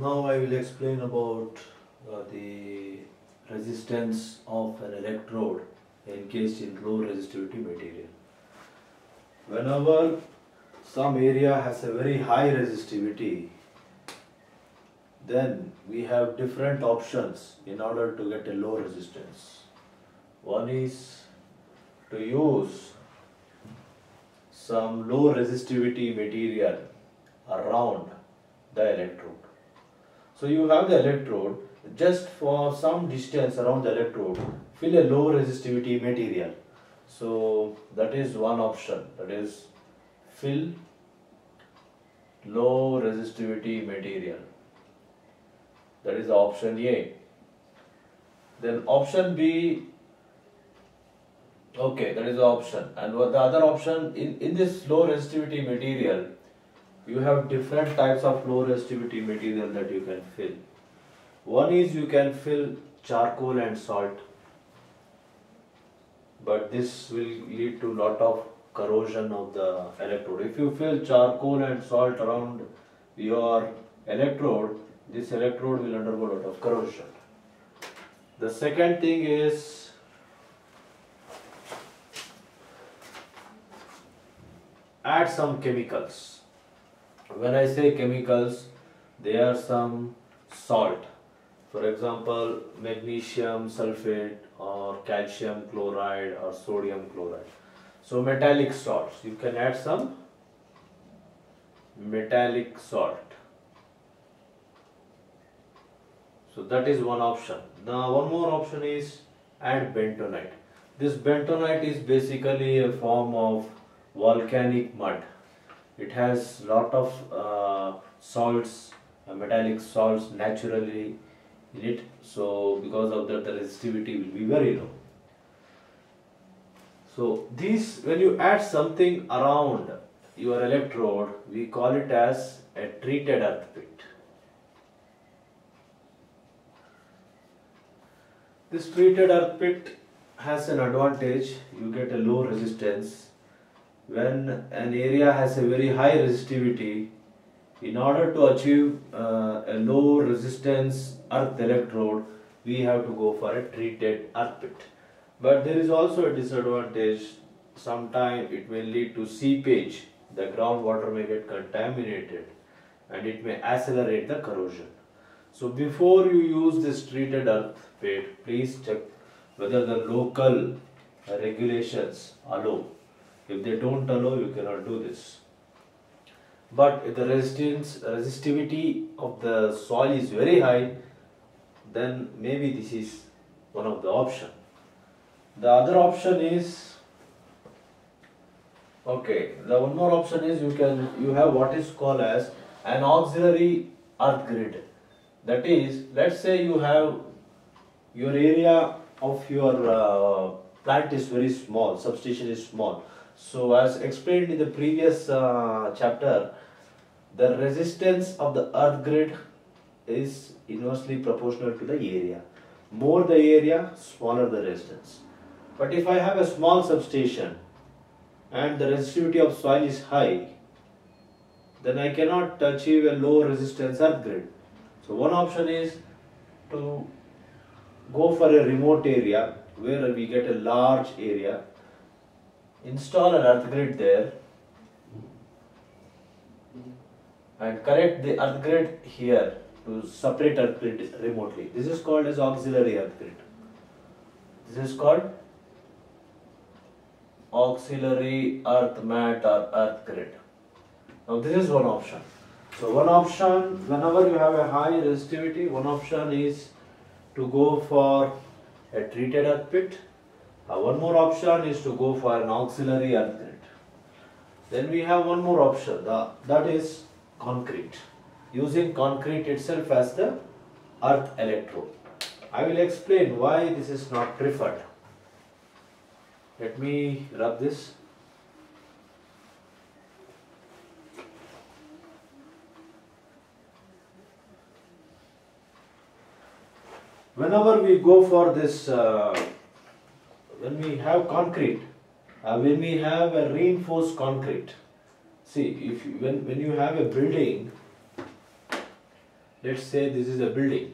Now I will explain about uh, the resistance of an electrode encased in low resistivity material. Whenever some area has a very high resistivity, then we have different options in order to get a low resistance. One is to use some low resistivity material around the electrode. So you have the electrode, just for some distance around the electrode, fill a low resistivity material. So that is one option, that is fill low resistivity material. That is option A. Then option B, okay, that is option. And what the other option, in, in this low resistivity material, you have different types of low resistivity material that you can fill. One is you can fill charcoal and salt, but this will lead to lot of corrosion of the electrode. If you fill charcoal and salt around your electrode, this electrode will undergo lot of corrosion. The second thing is add some chemicals. When I say chemicals, they are some salt. For example, magnesium sulfate or calcium chloride or sodium chloride. So metallic salts. You can add some metallic salt. So that is one option. Now one more option is add bentonite. This bentonite is basically a form of volcanic mud. It has lot of uh, salts, uh, metallic salts naturally in it. So because of that the resistivity will be very low. So these when you add something around your electrode we call it as a treated earth pit. This treated earth pit has an advantage, you get a low resistance. When an area has a very high resistivity, in order to achieve uh, a low resistance earth electrode, we have to go for a treated earth pit. But there is also a disadvantage, sometimes it may lead to seepage, the groundwater may get contaminated and it may accelerate the corrosion. So before you use this treated earth pit, please check whether the local regulations allow. If they don't allow, you cannot do this. But if the resistance, resistivity of the soil is very high, then maybe this is one of the option. The other option is okay. The one more option is you can you have what is called as an auxiliary earth grid. That is, let's say you have your area of your uh, plant is very small, substation is small. So as explained in the previous uh, chapter, the resistance of the earth grid is inversely proportional to the area. More the area, smaller the resistance. But if I have a small substation and the resistivity of soil is high, then I cannot achieve a low resistance earth grid. So one option is to go for a remote area where we get a large area, install an earth grid there and connect the earth grid here to separate earth grid remotely. This is called as auxiliary earth grid. This is called auxiliary earth mat or earth grid. Now this is one option. So one option, whenever you have a high resistivity, one option is to go for a treated earth pit. Uh, one more option is to go for an auxiliary earth grid. Then we have one more option, the, that is concrete. Using concrete itself as the earth electrode. I will explain why this is not preferred. Let me rub this. whenever we go for this, uh, we have concrete, uh, when we have a reinforced concrete, see if you, when when you have a building, let's say this is a building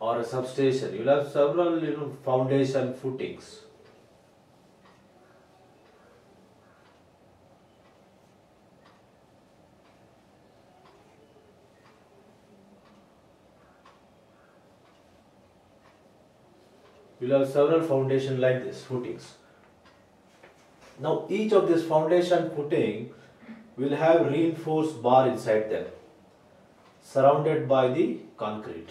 or a substation you'll have several you know foundation footings you'll have several foundation like this footings. Now each of this foundation footing will have reinforced bar inside them surrounded by the concrete